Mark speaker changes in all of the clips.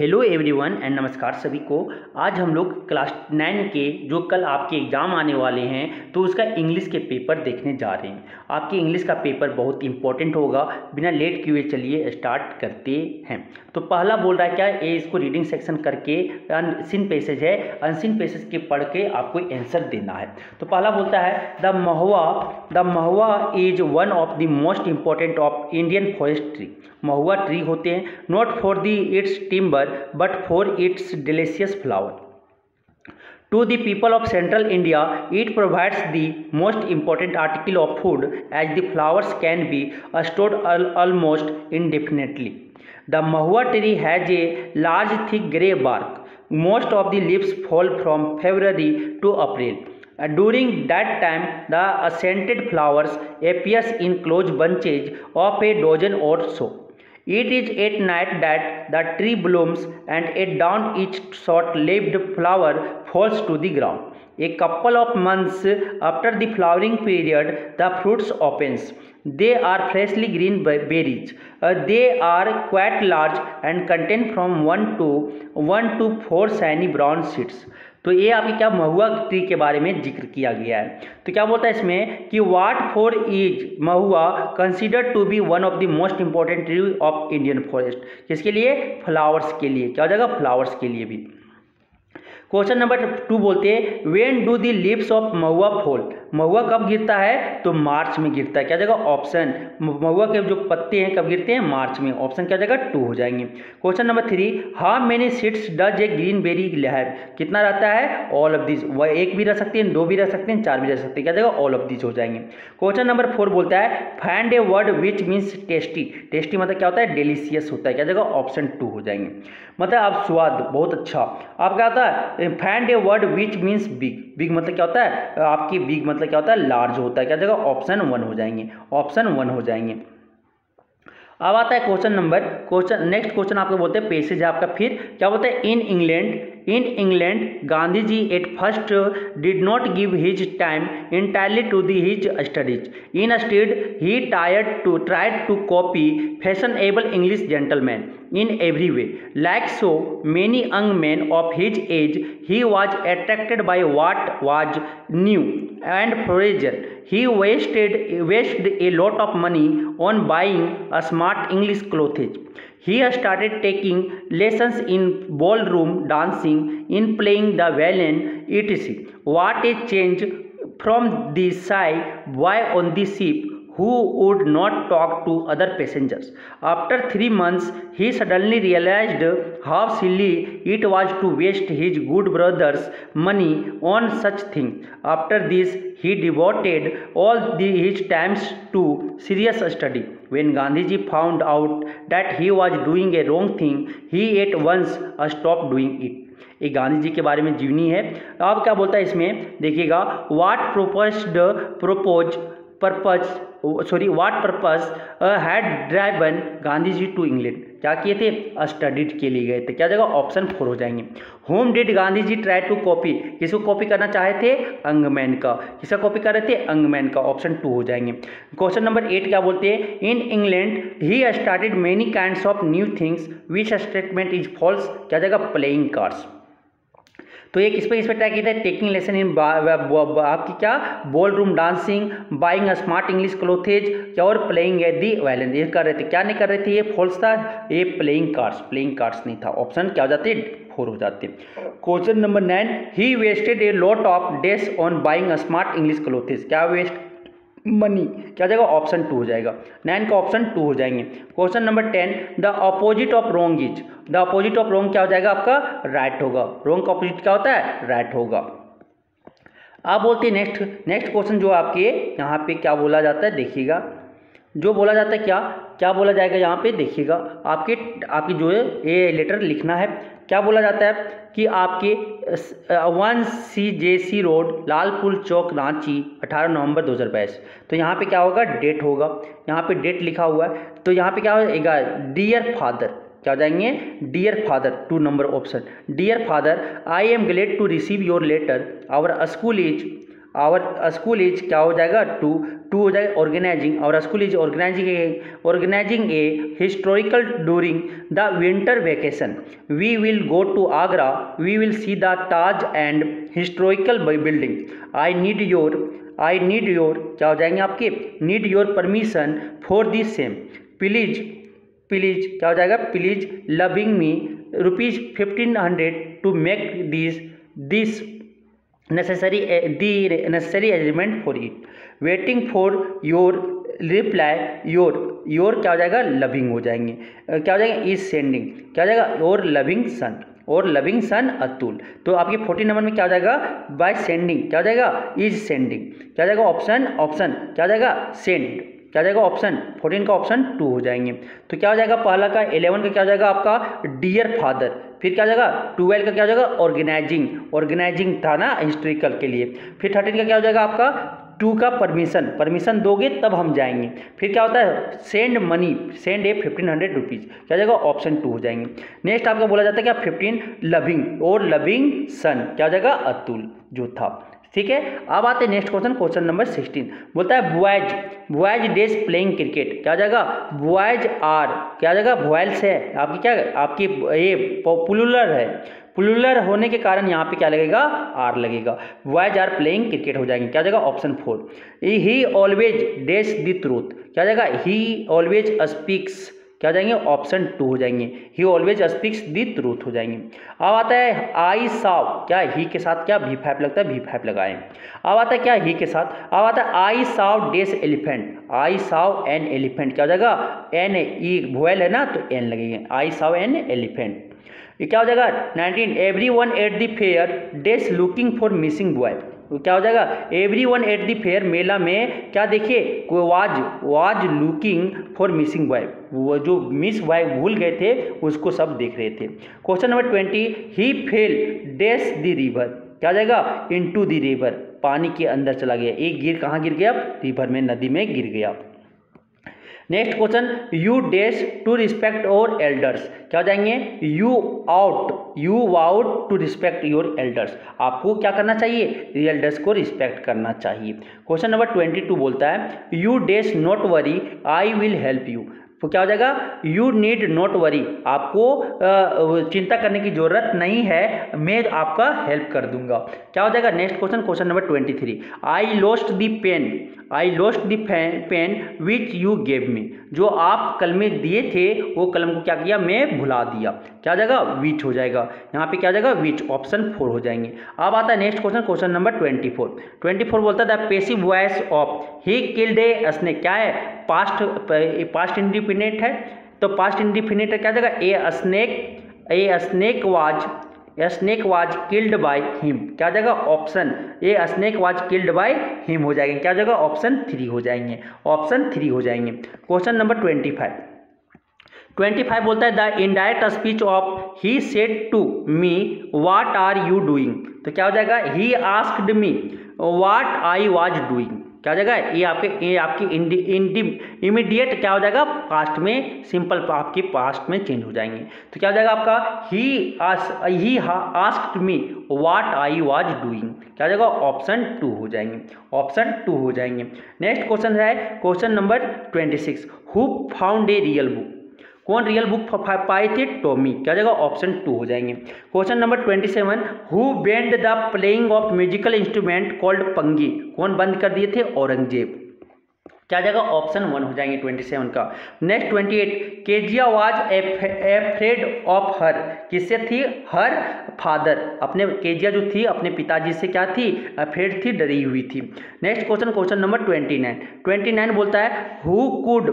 Speaker 1: Hello everyone and नमस्कार सभी को। आज हम लोग क्लास नाइन के, जो कल आपके एग्ज़ाम आने वाले हैं तो उसका इंग्लिश के पेपर देखने जा रहे हैं। आपके इंग्लिश का पेपर बहुत इंपॉर्टेंट होगा। बिना लेट किए चलिए स्टार्ट करते हैं। तो पहला बोल रहा है, क्या ये इसको रीडिंग सेक्शन करके अनसिन पेसेज है? अनसिन पेसेज के पढ़ के आपको आंसर देना है। तो पहला बोलता है, the mahua the mahua is one of the most important of Indian forest tree mahua tree होते हैं। Not for the its timber but for its delicious flower. To the people of central India, it provides the most important article of food as the flowers can be stored al almost indefinitely. The mahua tree has a large thick grey bark. Most of the leaves fall from February to April. During that time, the scented flowers appear in close bunches of a dozen or so. It is at night that the tree blooms and at dawn each short-lived flower falls to the ground. A couple of months after the flowering period, the fruits opens. They are freshly green berries. Uh, they are quite large and contain from one to one to four shiny brown seeds. तो ये आपकी क्या महुआ tree के बारे में ज़िक्र किया गया है। तो क्या बोलता है इसमें कि what for is mahua consider to be one of the most important tree of Indian forest किसके लिए? फ्लावर्स के लिए। क्या हो जाएगा? फ्लावर्स के लिए भी। क्वेश्चन नंबर टू बोलते हैं when do the lips of mahua fall महुआ कब गिरता है? तो मार्च में गिरता है। क्या जगह? ऑप्शन। महुआ के जो पत्ते हैं, कब गिरते हैं? मार्च में। ऑप्शन क्या जाएगा टू हो जाएँगे। Question number three. How many seeds does a green berry have कितना रहता है? ऑल ऑफ़ दिस वह एक भी रह सकते हैं, दो भी रह सकते हैं, चार भी रह सकते हैं। क्या जगह? ऑल ऑफ़ दिस हो जाएँगे। क्वेश्चन नंबर फोर बोलता है find a word which means tasty. Tasty मतलब क्या होता है? डेलीशियस होता है। क्या जगह? ऑप्शन टू हो जाएँगे। मतलब आप स्वाद, बहुत अच्छा। आप क्या होता है find a word which means big. Big मतलब क्या होता है? आपकी बिग मतलब क्या होता है? लार्ज होता है। क्या जगह ऑप्शन वन हो जाएँगे। ऑप्शन वन हो जाएँगे। अब आता है question number question next question आपको बोलते हैं पेसेज आपका। फिर क्या बोलते हैं? In England in England Gandhi ji at first did not give his time entirely to the his studies instead he tired to tried to copy fashionable English gentleman in every way. Like so many young men of his age, he was attracted by what was new. And fragile. He wasted, wasted a lot of money on buying a smart English clothes. He started taking lessons in ballroom dancing, in playing the violin, etc. What a change from the shy boy on the ship who would not talk to other passengers. After three months, he suddenly realized how silly it was to waste his good brother's money on such things. After this, he devoted all the, his times to serious study. When Gandhiji found out that he was doing a wrong thing, he at once stopped doing it. ये गांधी जी के बारे में जीवनी है अब क्या बोलता है इसमें देखिएगा what proposed propose purpose sorry what purpose had driven Gandhi ji to England क्या किए थे? स्टडीड के लिए गए थे। क्या जगह? ऑप्शन फोर हो जाएँगे। Whom did Gandhi ji try to copy किसको कॉपी करना चाहे थे? अंगमैन का। किसका कॉपी कर रहे थे? अंगमैन का। ऑप्शन टू हो जाएँगे। क्वेश्चन नंबर एट क्या बोलते हैं? In England he started many kind of new things which statement is false क्या जगह? प्लेइंग कार्ड्स तो एक इस पर इस पर ट्राई किया था? टेकिंग लेसन इन आपकी क्या? Ballroom dancing buying a smart English clothes और प्लेइंग एट दी वायलेंस ये कर रहे थे, क्या नहीं कर रहे थे? ये फॉल्स था, ये प्लेइंग कार्ड्स प्लेइंग कार्ड्स नहीं था. ऑप्शन क्या हो जाते? फोर हो जाते. Question number nine he wasted a lot of dash on buying a smart English clothes क्या वेस्ट मनी क्या जाएगा? ऑप्शन टू हो जाएगा. नाइन का ऑप्शन टू हो जाएँगे. Question number ten the opposite of wrong is the opposite of wrong क्या हो जाएगा आपका? राइट होगा. रोंग का अपोजिट क्या होता है? राइट होगा. आप बोलते हैं नेक्स्ट नेक्स्ट क्वेश्चन जो आपके यहाँ पे क्या बोला जाता है, देखिएगा. जो बोला जाता है क्या? क्या बोला जाएगा यहाँ पे? देखिएगा। आपके, आपकी जो है, ये लेटर लिखना है। क्या बोला जाता है? कि आपके one C J C road, Lalpur Chowk, Ranchi 18 नवंबर 2022 तो यहाँ पे क्या होगा? डेट होगा। यहाँ पे डेट लिखा हुआ है। तो यहाँ पे क्या होगा डियर फादर क्या हो जाएँगे? Dear father two number option dear father I am glad to receive your letter our school is our school is क्या हो जाएगा? टू टू हो जाएगा ऑर्गेनाइजिंग और school is organizing a organizing a historical during the winter vacation we will go to Agra we will see the Taj and historical building I need your I need your क्या हो जाएँगे आपके? Need your permission for this same please please क्या हो जाएगा? Please loving me rupees fifteen hundred to make this this necessary the necessary arrangement for it waiting for your reply your your क्या हो जाएगा? लविंग हो जाएँगे। क्या हो जाएगा? इज़ सेंडिंग क्या हो जाएगा? योर लविंग सन और लविंग सन अतुल तो आपके फोर्टीन नंबर में क्या हो जाएगा? बाय सेंडिंग क्या हो जाएगा? इज़ सेंडिंग क्या हो जाएगा? ऑप्शन ऑप्शन क्या हो जाएगा? सेंड क्या जाएगा ऑप्शन फोर्टीन का ऑप्शन टू हो जाएँगे। तो क्या हो जाएगा? पहला का इलेवन का क्या हो जाएगा? आपका डियर फादर फिर क्या जाएगा? ट्वेल्व का क्या हो जाएगा? ऑर्गेनाइजिंग ऑर्गेनाइजिंग था ना हिस्ट्रिकल के लिए। फिर थर्टीन का क्या हो जाएगा? आपका टू का परमिशन परमिशन दोगे तब हम जाएँगे। फिर क्या होता है? Send money send a fifteen hundred rupees क्या जाएगा? ऑप्शन टू हो जाएँगे। नेक्स्ट आपका बोला जाता है क्या? फिफ्टीन लविंग और लविंग सन क्या हो जाएगा? अतुल जो था। ठीक है? अब आते हैं next question question number sixteen बोलता है boys boys dash playing cricket क्या जाएगा? बॉयज़ आर क्या जाएगा? बॉयल्स है. आपकी क्या, आपकी ये पुलुलर है. पुलुलर होने के कारण यहाँ पे क्या लगेगा? आर लगेगा. बॉयज़ आर प्लेइंग क्रिकेट हो जाएँगे. क्या जाएगा? Option four he always dash the truth क्या जाएगा? ही ऑलवेज स्पीक्स क्या हो जाएँगे? ऑप्शन टू हो जाएँगे। He always speaks the truth हो जाएँगे। अब आता है आई साव क्या ही? के साथ क्या? भी फाइव लगता है भी फाइव लगाएँ। अब आता है क्या? ही के साथ। अब आता है I saw dash elephant I saw an elephant क्या हो जाएगा? एन ई भोएल है ना? तो एन लगेंगे। आई साव एन एलिफेंट ये क्या हो जाएगा? Nineteen every one at the fair dash looking for missing boy क्या हो जाएगा? Every one at the fair मेला में क्या देखिए? Was was looking for missing boy वो जो मिस बॉय भूल गए थे, उसको सब देख रहे थे। Question number twenty he fell dash the river क्या जाएगा? इन टू द रिवर पानी के अंदर चला गया। एक गिर, कहाँ गिर गया? रिवर में, नदी में गिर गया। Next question you dash to respect और एल्डर्स क्या हो जाएँगे? You ought you ought to respect your elders आपको क्या करना चाहिए? एल्डर्स को रिस्पेक्ट करना चाहिए. क्वेश्चन नंबर ट्वेंटी टू बोलता है you dash not worry I will help you तो क्या हो जाएगा? यू नीड नॉट वरी आपको चिंता करने की ज़रूरत नहीं है। मैं आपका हेल्प कर दूँगा। क्या हो जाएगा? Next question question number twenty three I lost the pen I lost the pen which you gave me जो आप कल में दिए थे, वो कलम को क्या किया? मैं भुला दिया। क्या हो जाएगा? विच हो जाएगा। यहाँ पे क्या हो जाएगा? विच ऑप्शन फोर हो जाएँगे। अब आता है next question question number twenty four twenty four बोलता the passive voice of he killed a snake क्या है? पास्ट पास्ट इंडिपेंडेंट है तो पास्ट इंडिपेंडेंट क्या जाएगा a snake a snake was snake was killed by him क्या जाएगा option a snake was killed by him हो जाएँगे। क्या जाएगा ऑप्शन थ्री हो जाएँगे। ऑप्शन थ्री हो जाएँगे। Question number twenty five twenty five बोलता है the indirect speech of he said to me what are you doing तो क्या हो जाएगा? He asked me what I was doing क्या हो जाएगा? ये आपके, ये आपकी इंडी इमीडिएट क्या हो जाएगा? पास्ट में सिंपल आपकी पास्ट में चेंज हो जाएँगे। तो क्या हो जाएगा आपका? He ask he asked me what I was doing क्या हो जाएगा? ऑप्शन टू हो जाएँगे। ऑप्शन टू हो जाएँगे। नेक्स्ट क्वेश्चन है question number twenty six who found a real book कौन रियल बुक पाए थे? टॉमी क्या जाएगा? ऑप्शन टू हो जाएँगे। Question number twenty seven who banned the playing of musical instrument called pungi? कौन बंद कर दिए थे? औरंगज़ेब। क्या जाएगा? ऑप्शन वन हो जाएँगे ट्वेंटी सेवन का। Next twenty eight Kezia was afraid of her किससे थी? हर फादर अपने केजिया जो थी, अपने पिताजी से क्या थी? अफ्रेड थी, डरी हुई थी। Next question question number twenty nine twenty nine बोलता है who could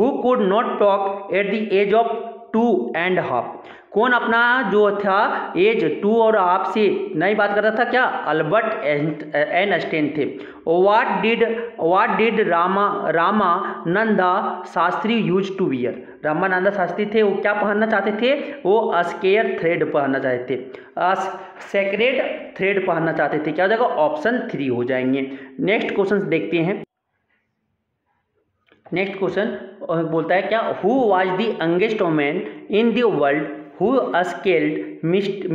Speaker 1: who could not talk at the age of two and half कौन अपना जो था एज टू और हाफ़ से नहीं बात कर रहा था क्या? अल्बर्ट एन स्टेन थे। What did what did Rama Ramananda Shastri use to wear Ramananda Shastri थे, वो क्या पहनना चाहते थे? वो अस्केयर थ्रेड पहनना चाहते थे। सेक्रेड थ्रेड पहनना चाहते थे। क्या हो जाएगा? ऑप्शन थ्री हो जाएँगे। नेक्स्ट क्वेश्चन देखते हैं। नेक्स्ट क्वेश्चन बोलता है क्या who was the youngest women in world who scaled mist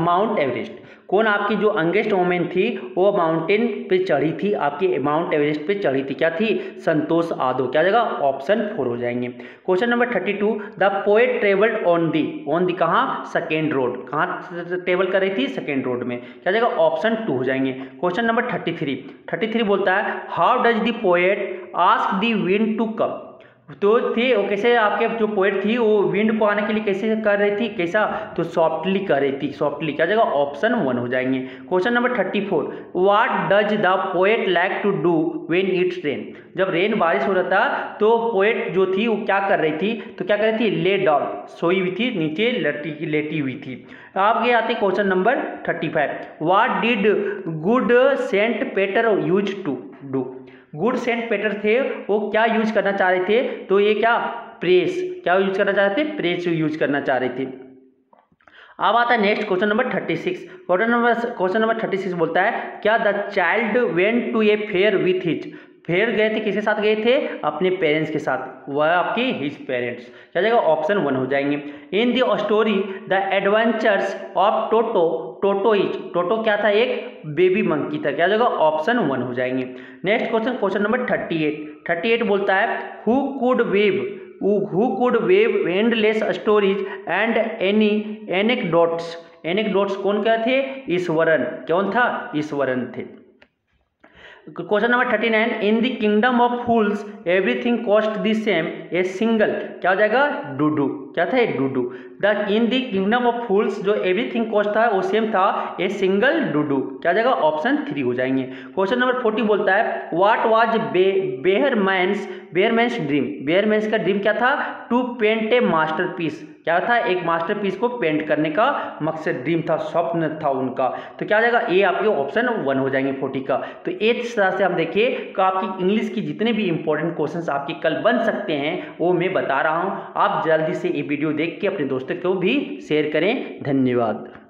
Speaker 1: Mount Everest कौन आपकी जो अंगेस्ट वोमेन थी, वो माउंटेन पे चढ़ी थी? आपकी माउंट एवरेस्ट पे चढ़ी थी। क्या थी? संतोष आदो। क्या जगह? ऑप्शन फोर हो जाएँगे। Question number thirty two the poet travelled on the on the कहाँ? सेकेंड रोड कहाँ ट्रेवल कर रही थी? सेकेंड रोड में। क्या जगह? ऑप्शन टू हो जाएँगे। Question number thirty three thirty three बोलता है how does the poet ask the wind to come तो थे, वो कैसे आपके, जो पोएट थी, वो विंड को आने के लिए कैसे कर रही थी, कैसा? तो सॉफ्टली कर रही थी सॉफ्टली क्या जाएगा ऑप्शन वन हो जाएँगे। Question number thirty four what does the poet like to do when it's rain जब रेन बारिश हो रहा था तो पोएट जो थी, वो क्या कर रही थी? तो क्या कर रही थी? ले डाउन सोई हुई थी, नीचे लटी, लेटी हुई थी। आप ये आते question number thirty five what did good saint Peter use to good saint Peter थे, वो क्या यूज़ करना चाह रहे थे? तो ये क्या? प्रेस। क्या यूज़ करना चाह रहे थे? प्रेस यूज़ करना चाह रहे थे। अब आता है next question number thirty six question number question number thirty six बोलता है, क्या the child went to a fair with his fair गए थे, किसके साथ गए थे? अपने पेरेंट्स के साथ। वह आपके हिज पेरेंट्स क्या जाएगा? ऑप्शन वन हो जाएँगे। In the story the adventures of Toto Toto is Toto क्या था? एक बेबी मंकी था। क्या जाएगा? ऑप्शन वन हो जाएँगे। Next question question number thirty eight thirty eight बोलता है who could weave who could weave endless stories and any anecdotes anecdotes कौन क्या थे? ईश्वरन। कौन था? ईश्वरन थे। Question number thirty nine in the kingdom of fools everything cost the same a single क्या हो जाएगा? डूडू। क्या था एक duddu? The in the kingdom of fools जो एवरीथिंग कॉस्ट था, वो सेम था, ए सिंगल डूडू। क्या जाएगा ऑप्शन थ्री हो जाएँगे। क्वेश्चन नंबर फोर्टी बोलता है what was bay bear men's dream bear men's का ड्रीम क्या था? To paint a masterpiece क्या था? एक मास्टरपीस को पेंट करने का मकसद ड्रीम था, स्वप्न था उनका। तो क्या जाएगा? ए आपके ऑप्शन वन हो जाएँगे फोर्टी का। तो इस तरह से हम देखिए कि आपकी इंग्लिश की जितने भी इंपॉर्टेंट क्वेश्चंस आपके कल बन सकते हैं, वो मैं बता रहा हूँ। आप जल्दी से ये वीडियो देख के अपने दोस्तों को भी शेयर करें। धन्यवाद।